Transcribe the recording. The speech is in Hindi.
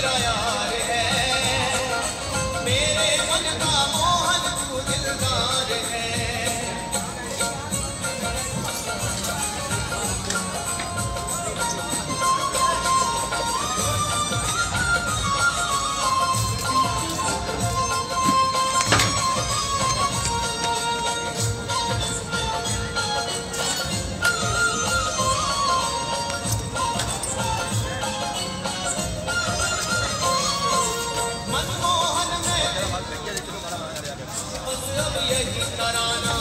Right I am. बस अब यही कराना